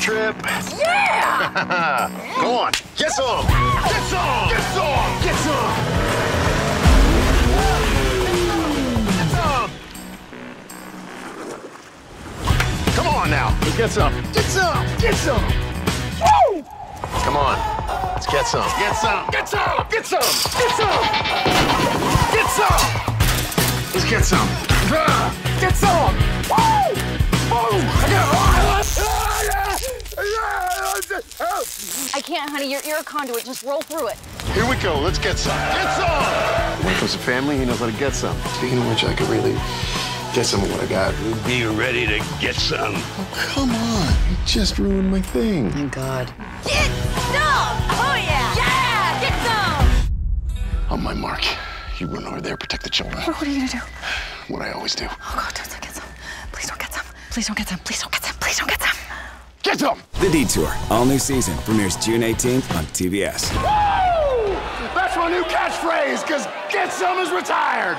trip. Yeah! Go on, get some! Get some! Get some! Get some! Come on now, let's get some. Get some! Get some! Woo! Come on, let's get some. Get some! Get some! Get some! Get some! Get some! Let's get some. Ah, Get some! I can't, honey. You're, you're a conduit. Just roll through it. Here we go. Let's get some. Get some. When it comes to family, he knows how to get some. Speaking of which, I could really get some of what I got. Be ready to get some. Oh, Come on, you just ruined my thing. Thank God. Get some! Oh, yeah! Yeah! Get some! On my mark, you run over there, protect the children. What are you gonna do? What I always do. Oh God, don't get some. Please don't get some. Please don't get some. Please don't get some. Please don't get some. Get some. The Detour, all new season, premieres June 18th on TBS. Woo! That's my new catchphrase, because get some is retired.